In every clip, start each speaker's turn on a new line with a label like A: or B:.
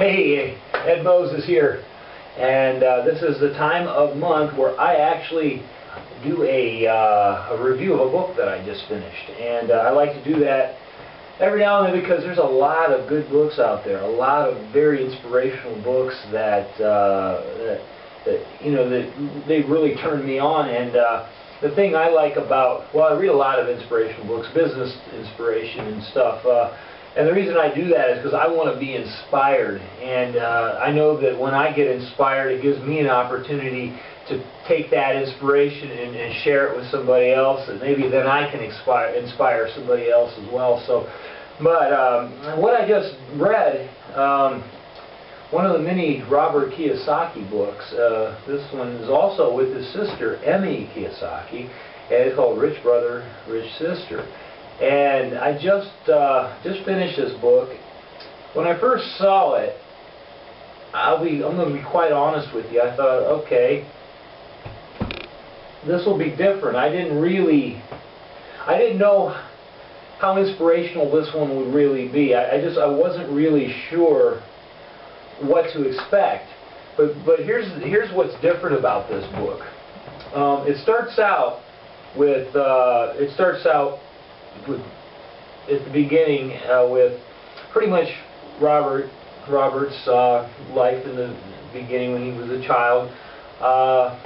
A: Hey, Ed Moses here, and uh, this is the time of month where I actually do a, uh, a review of a book that I just finished, and uh, I like to do that every now and then because there's a lot of good books out there, a lot of very inspirational books that, uh, that, that you know that they really turned me on, and uh, the thing I like about well, I read a lot of inspirational books, business inspiration and stuff. And the reason I do that is because I want to be inspired. And uh, I know that when I get inspired, it gives me an opportunity to take that inspiration and, and share it with somebody else. And maybe then I can inspire, inspire somebody else as well. So, But um, what I just read, um, one of the many Robert Kiyosaki books, uh, this one is also with his sister, Emi Kiyosaki, and it's called Rich Brother, Rich Sister. And I just uh, just finished this book. When I first saw it, I'll be I'm going to be quite honest with you. I thought, okay, this will be different. I didn't really, I didn't know how inspirational this one would really be. I, I just I wasn't really sure what to expect. But but here's here's what's different about this book. Um, it starts out with uh, it starts out at the beginning uh, with pretty much Robert Robert's uh, life in the beginning when he was a child. Uh,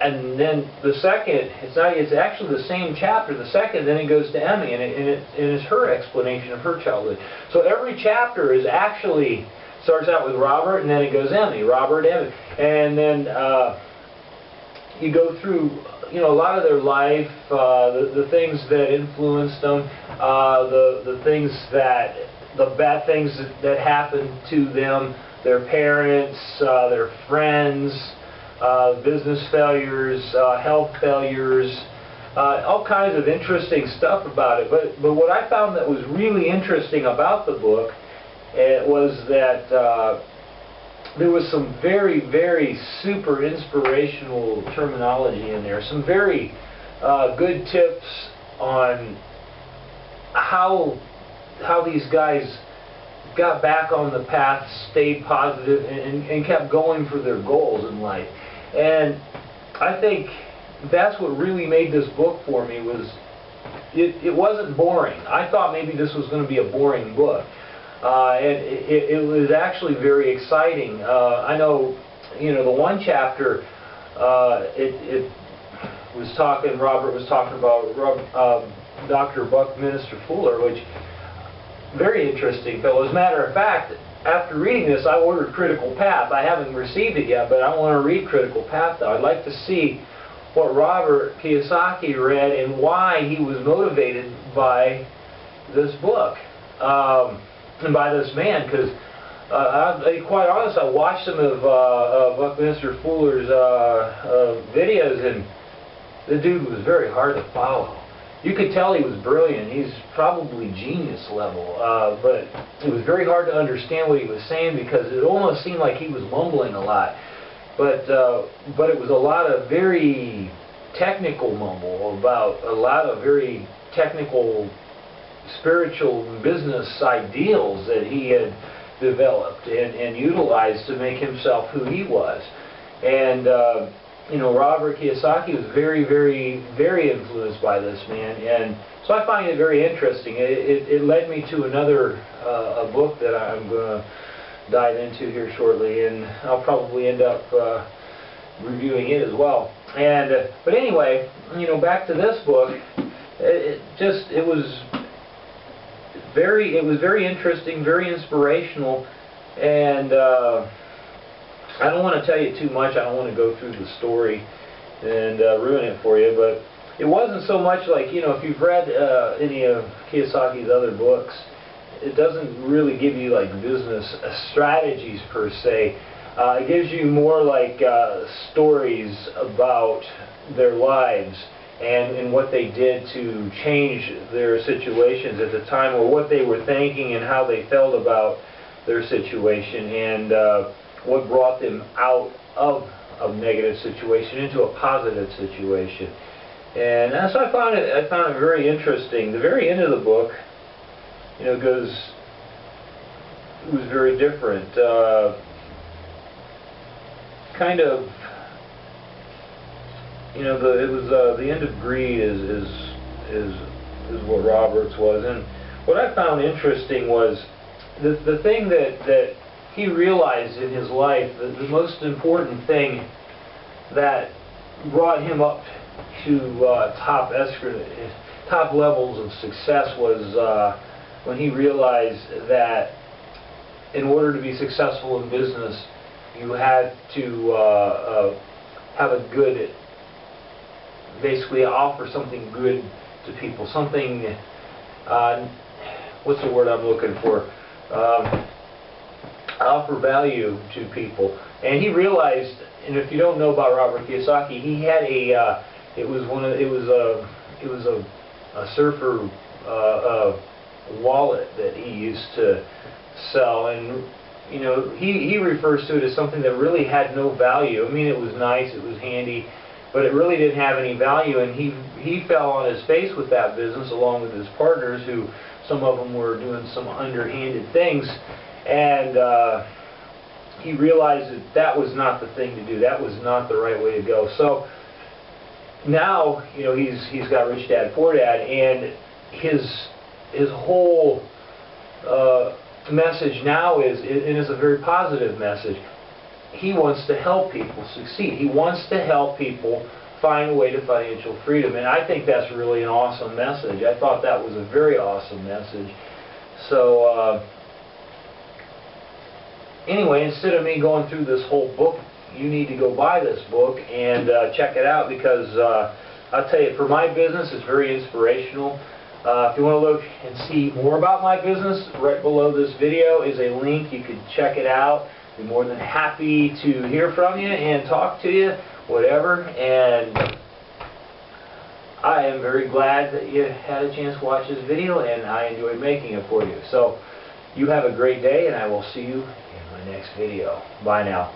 A: and then the second, it's not, it's actually the same chapter. The second, then it goes to Emi, and, it, and, it, and it's her explanation of her childhood. So every chapter is actually starts out with Robert, and then it goes Emi, Robert, Emi, and then uh, you go through you know, a lot of their life, uh, the, the things that influenced them, uh, the, the things that, the bad things that, that happened to them, their parents, uh, their friends, uh, business failures, uh, health failures, uh, all kinds of interesting stuff about it. But, but what I found that was really interesting about the book it was that there was some very, very super inspirational terminology in there. Some very uh, good tips on how how these guys got back on the path, stayed positive, and, and kept going for their goals in life. And I think that's what really made this book for me was it, it wasn't boring. I thought maybe this was going to be a boring book. Uh, and it, it, was actually very exciting. Uh, I know, you know, the one chapter, uh, it, it, was talking, Robert was talking about uh, Dr. Buckminster Fuller, which, very interesting fellow. As a matter of fact, after reading this, I ordered Critical Path. I haven't received it yet, but I want to read Critical Path, though. I'd like to see what Robert Kiyosaki read and why he was motivated by this book. Um, by this man because uh, I, quite honest, I watched some of uh, Buckminster Fuller's uh, uh, videos, and the dude was very hard to follow. You could tell he was brilliant. He's probably genius level, uh, but it was very hard to understand what he was saying because it almost seemed like he was mumbling a lot. But but it was a lot of very technical mumble about a lot of very technical spiritual business ideals that he had developed and, and utilized to make himself who he was. And, uh, you know, Robert Kiyosaki was very, very, very influenced by this man. And so I find it very interesting. It, it, it led me to another uh, a book that I'm going to dive into here shortly. And I'll probably end up uh, reviewing it as well. And, uh, but anyway, you know, back to this book, it, it just, it was very, it was very interesting, very inspirational, and uh, I don't want to tell you too much. I don't want to go through the story and uh, ruin it for you, but it wasn't so much like, you know, if you've read uh, any of Kiyosaki's other books, it doesn't really give you like business strategies per se. Uh, it gives you more like uh, stories about their lives and, and what they did to change their situations at the time or what they were thinking and how they felt about their situation and uh, what brought them out of a negative situation into a positive situation. And so I found it I found it very interesting. The very end of the book, you know, goes was very different. Uh, kind of, you know, the it was uh, the end of greed is is is is what Roberts was, and what I found interesting was the the thing that that he realized in his life, the, the most important thing that brought him up to uh, top top levels of success was uh, when he realized that in order to be successful in business, you had to uh, uh, have a good, basically offer something good to people, something, uh, what's the word I'm looking for? Um, offer value to people. And he realized, and if you don't know about Robert Kiyosaki, he had a, uh, it was one of, it was a, it was a, a surfer uh, wallet that he used to sell, and you know, he he refers to it as something that really had no value. I mean, it was nice, it was handy, but it really didn't have any value, and he he fell on his face with that business along with his partners, who some of them were doing some underhanded things, and. Uh, he realized that that was not the thing to do. That was not the right way to go. So now, you know, he's he's got Rich Dad Poor Dad, and his his whole uh, message now is, and it's a very positive message. He wants to help people succeed. He wants to help people find a way to financial freedom, and I think that's really an awesome message. I thought that was a very awesome message. So. Uh, anyway, instead of me going through this whole book, you need to go buy this book and uh, check it out because uh, I'll tell you, for my business, it's very inspirational. Uh, if you want to look and see more about my business, right below this video is a link. You can check it out. Be more than happy to hear from you and talk to you, whatever. And I am very glad that you had a chance to watch this video, and I enjoyed making it for you. So you have a great day, and I will see you in my next video. Bye now.